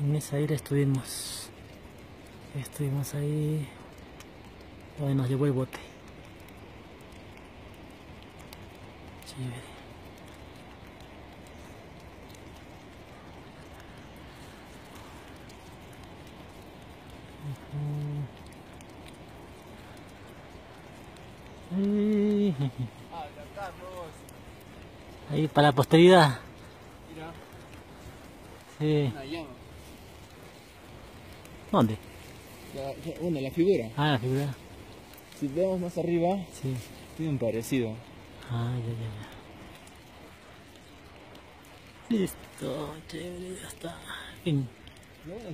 En esa isla estuvimos. Estuvimos ahí. Donde nos llevó el bote. Chévere. Ahí. Ahí para la posteridad. Mira, Sí. ¿Dónde? La- bueno, la figura. Ah, la figura. Si vemos más arriba, Sí. tiene un parecido. Ah, ya, ya, ya. Listo, chévere, ya está. Fin. Lo bueno